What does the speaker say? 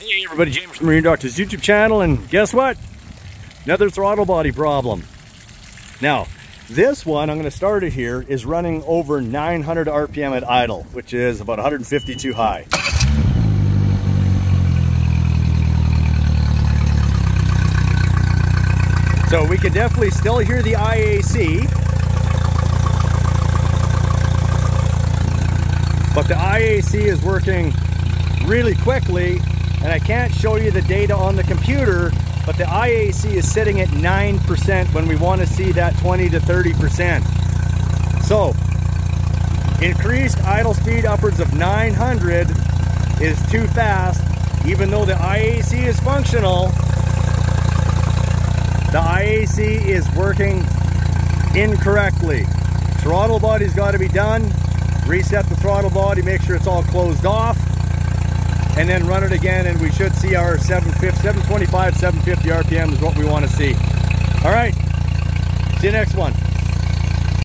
Hey everybody, James from Marine Doctors YouTube channel and guess what? Another throttle body problem. Now, this one, I'm gonna start it here, is running over 900 RPM at idle, which is about 150 too high. So we can definitely still hear the IAC, but the IAC is working really quickly and I can't show you the data on the computer, but the IAC is sitting at 9% when we want to see that 20 to 30%. So, increased idle speed upwards of 900 is too fast, even though the IAC is functional, the IAC is working incorrectly. Throttle body's got to be done. Reset the throttle body, make sure it's all closed off and then run it again and we should see our 750, 725, 750 RPM is what we want to see. All right, see you next one.